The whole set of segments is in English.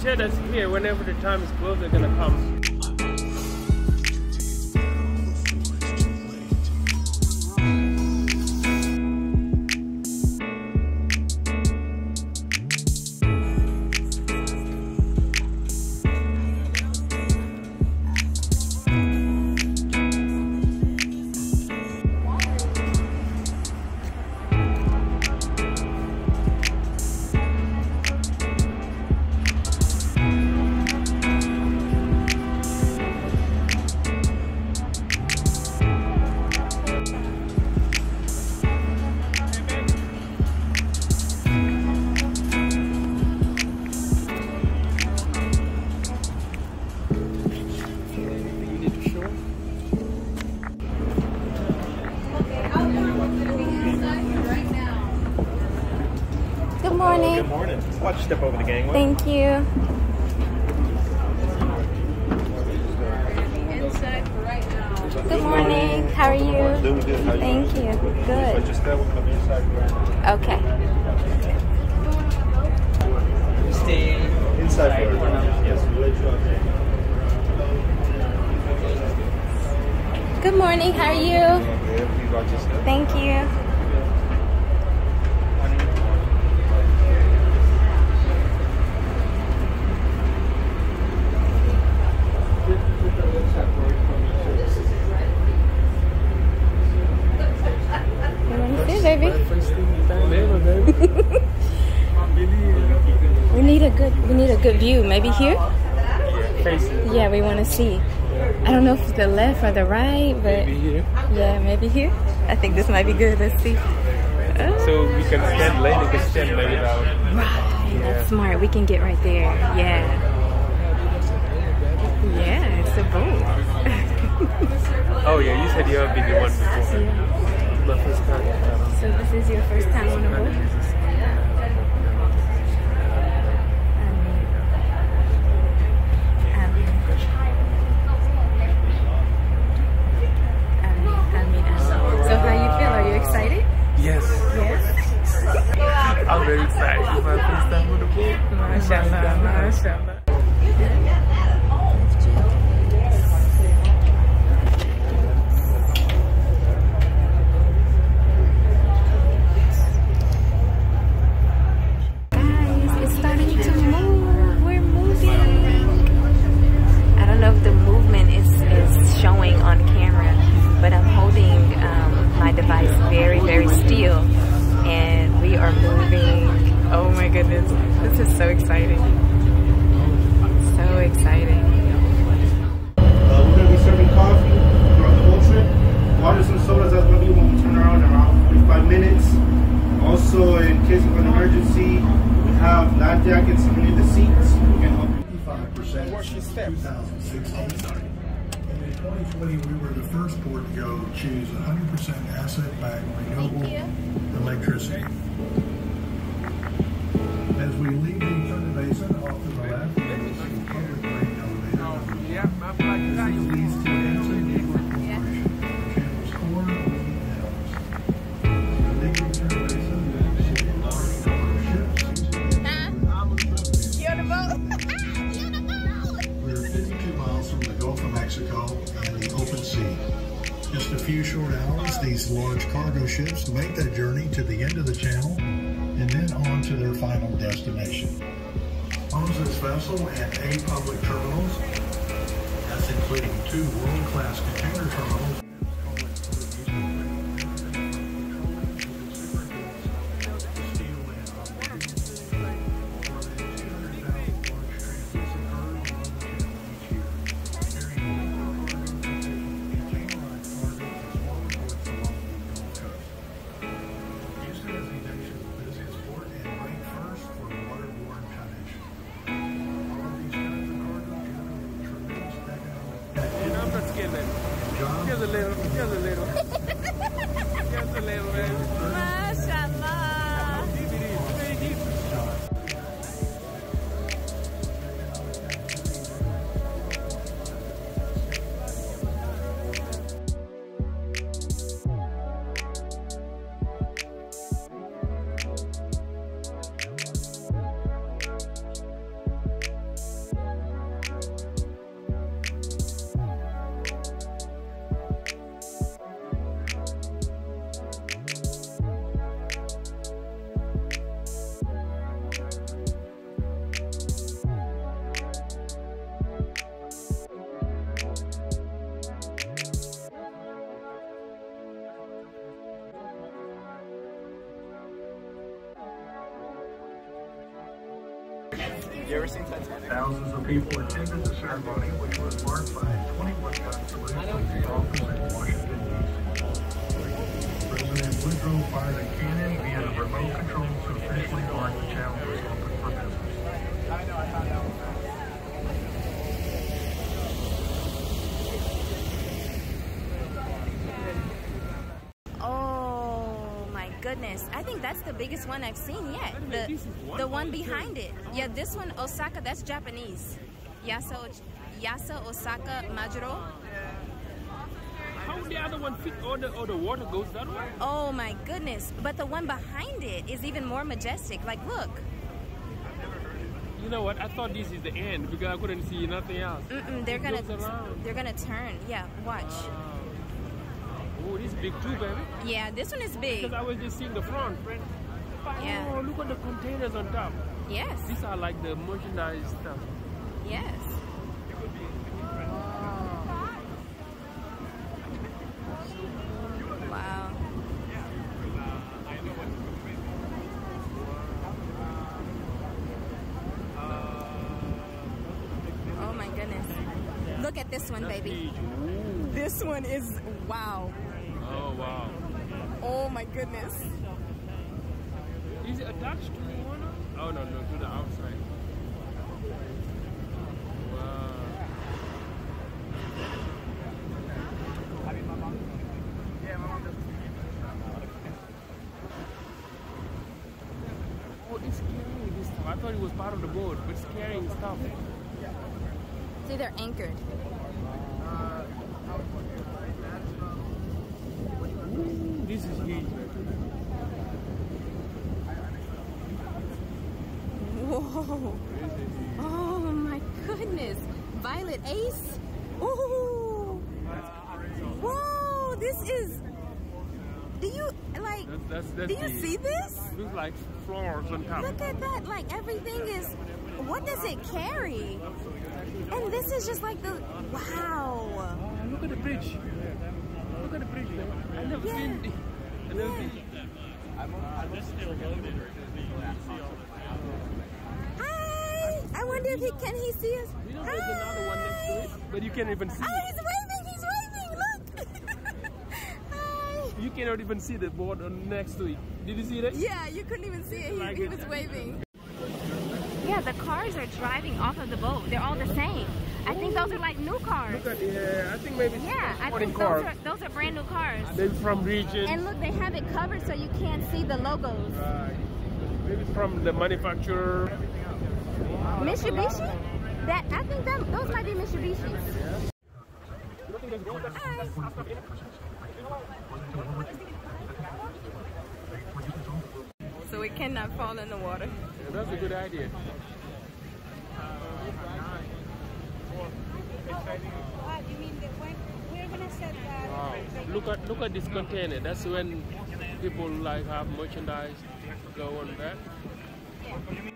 said that's here. Whenever the time is closed, they're gonna come. Step over the gangway. Thank you. Good morning. How are you? Doing good. How you Thank you. Good. just step over the inside door. Okay. Stay. Inside door. Yes. we'll let you out. Good morning. How are you? Good. Please watch your step. Thank you. You want to see, baby? We need a good. We need a good view. Maybe here. Yeah, we want to see. I don't know if it's the left or the right, but Maybe here. yeah, maybe here. I think this might be good. Let's see. Oh, So we can stand late, we can stand late out. right, that's smart. We can get right there. Yeah. Yeah, it's a boat. Oh yeah, you said you have been the one before. Time. So this is your first time on a boat? 2020, we were the first port to go choose 100% asset-backed renewable electricity. As we leave the Turning Basin off to the left, these large cargo ships make their journey to the end of the channel and then on to their final destination. Owns this vessel at eight public terminals. That's including two world-class container terminals. Jobs. Just You ever seen Titanic? Thousands of people attended the ceremony, which was marked by 21-gun salute from the office in Washington, D.C. President Woodrow fired a cannon via the remote control to officially mark the channel was open for business. Oh I think that's the biggest one I've seen yet. Wait a minute, this is The, one the one behind it. Oh. Yeah, this one, Osaka, that's Japanese. Yasa, Yasa Osaka Majuro. How the other one fit? Or the, or the water goes that way? Oh my goodness. But the one behind it is even more majestic. Like, look. You know what? I thought this is the end because I couldn't see nothing else. Mm-mm, they're It gonna they're gonna turn. Yeah, watch. Ah. Oh, this big too, baby. Yeah, this one is big. Because I was just seeing the front. Yeah. Oh, look at the containers on top. Yes. These are like the merchandise stuff. Yes. Wow. Oh my goodness. Look at this one, baby. This one is wow. Oh. My goodness. Is it attached to? Oh, no, no, to the outside. Wow. Yeah, my mom just saw it. Oh, it's carrying this stuff. I thought it was part of the boat, but it's carrying stuff. See, they're anchored. Uh, Ooh, this is huge. Whoa. Oh my goodness. Violet Ace. Ooh. Whoa, this is. Do you like? That's, that's, that's Do you the- see this? Looks like floors on top. Look at that. Like everything is. What does it carry? And this is just like the. Wow. Look at the bridge. Look at the bridge, man. I never Yeah. seen. Hi. I wonder if he can he see us. You know, there's another one next to it, but you can't even see. Oh, it. he's waving. He's waving. Look. Hi. You cannot even see the board next to it. Did you see that? Yeah, you couldn't even see it. He, Like he it. was waving. Yeah, the cars are driving off of the boat. They're all the same. I think those are like new cars. Look at yeah. Uh, I think maybe Yeah, I think those are those are brand new cars. Maybe from region. And look, they have it covered so you can't see the logos. Right. Maybe from the manufacturer. Mitsubishi? That I think that those might be Mitsubishis. So it cannot fall in the water. Yeah, that's a good idea. You mean that when we're gonna set that? Wow. Look at look at this container. That's when people like have merchandise go on that. Doing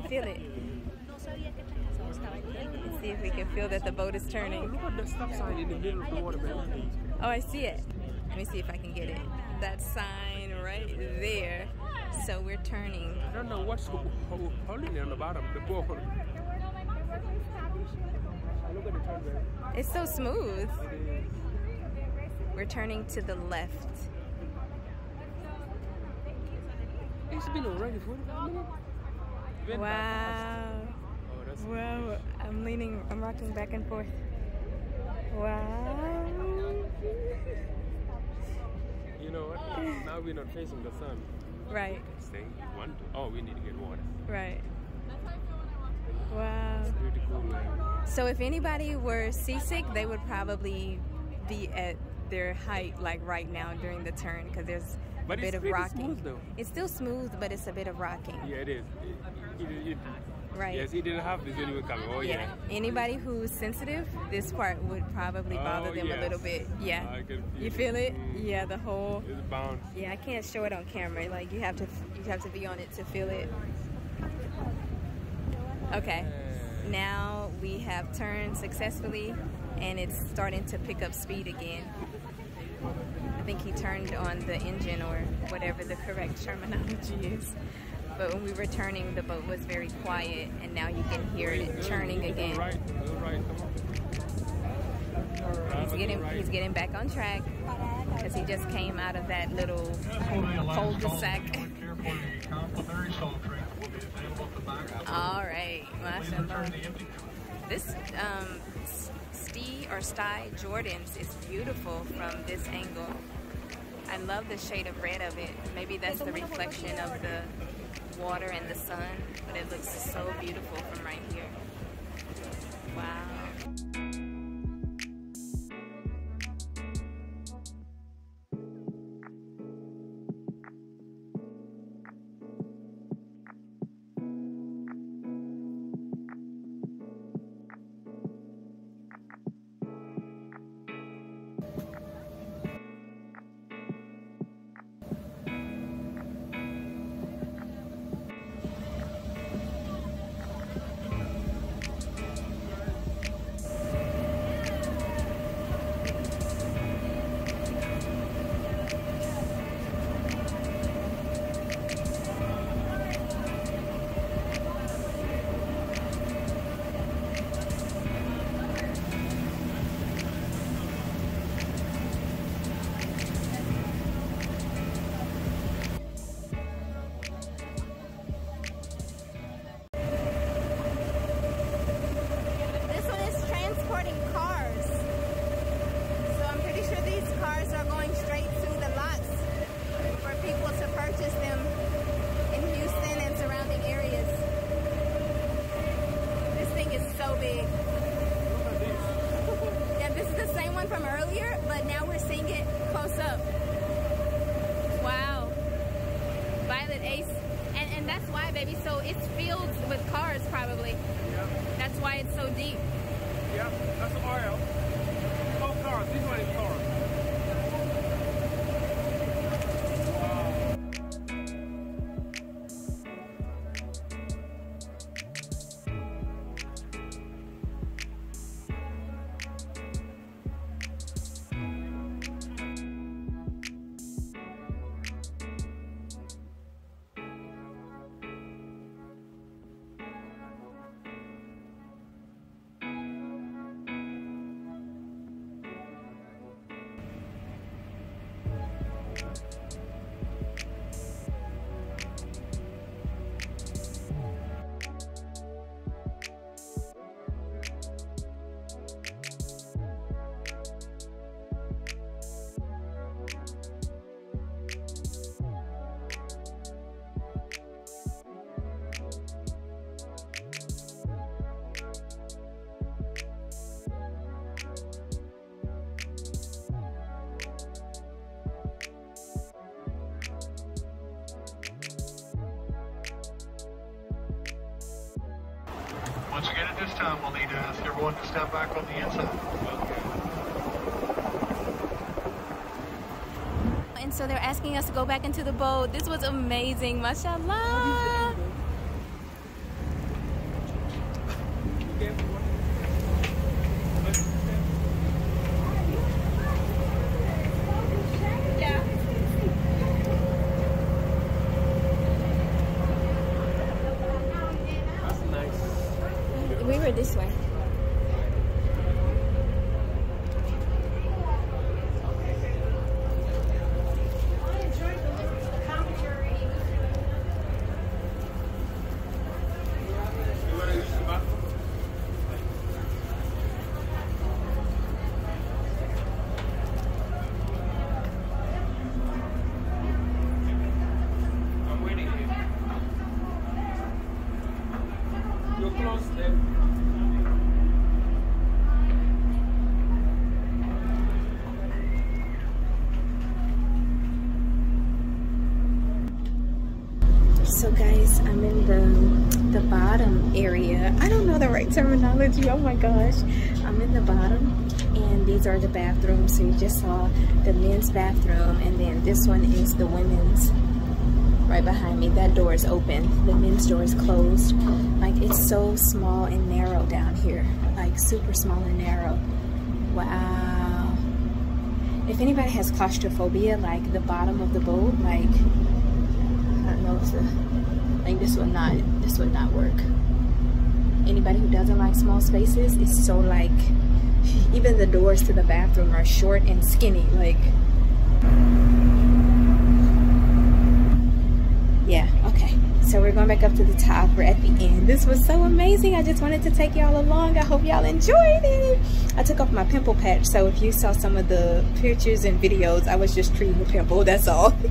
can feel it. Let's see if we can feel that the boat is turning. look at the stop sign in the middle of the water, man. Oh, I see it. Let me see if I can get it. That sign right there. So we're turning. I don't know what's ho- ho- holding it on the bottom, the boat. It's so smooth. We're turning to the left. It's been already 45 minutes. Wow. Oh, that's Wow. I'm leaning, I'm rocking back and forth. Wow. You know what? now we're not facing the sun. Right, Stay. One, two. Oh, we need to get water. right. Wow. Pretty cool, man. So if anybody were seasick, they would probably be at their height like right now during the turn because there's a But bit it's of rocking. smooth, though. It's still smooth, but it's a bit of rocking. Yeah, it is. It, it, it, right? Yes, he didn't have this was coming. Oh yeah. Anybody who's sensitive, this part would probably bother Oh, them a little bit. Yeah. I can feel you feel it? Mm. Yeah, the whole. It's bound. Yeah, I can't show it on camera. Like you have to, you have to be on it to feel it. Okay. Now we have turned successfully, and it's starting to pick up speed again. I think he turned on the engine or whatever the correct terminology is. But when we were turning, the boat was very quiet, and now you can hear it churning again. He's getting he's getting back on track because he just came out of that little cul-de-sac. All right, This um, Stee or Sty Jordans is beautiful from this angle. I love the shade of red of it. Maybe that's the reflection of the water and the sun, but it looks so beautiful from right here. Wow. That's why, baby. So it's filled with cars, probably. Yeah. That's why it's so deep. Yeah. That's oil. Oh, cars. This one Once again at this time, we'll need to ask everyone to step back on the inside. And so they're asking us to go back into the boat. This was amazing, mashallah. That's nice. We were this way. You want to use the bathroom? I'm waiting here. You're close there. So guys, I'm in the the bottom area. I don't know the right terminology. Oh my gosh. I'm in the bottom and these are the bathrooms. So you just saw the men's bathroom and then this one is the women's right behind me. That door is open. The men's door is closed. Like it's so small and narrow down here. Like super small and narrow. Wow. If anybody has claustrophobia, like the bottom of the boat, like I don't know if the like this would not this would not work. Anybody who doesn't like small spaces is so like even the doors to the bathroom are short and skinny. Like yeah, okay. So we're going back up to the top. We're at the end. This was so amazing. I just wanted to take y'all along. I hope y'all enjoyed it. I took off my pimple patch. So if you saw some of the pictures and videos, I was just treating the pimple. That's all.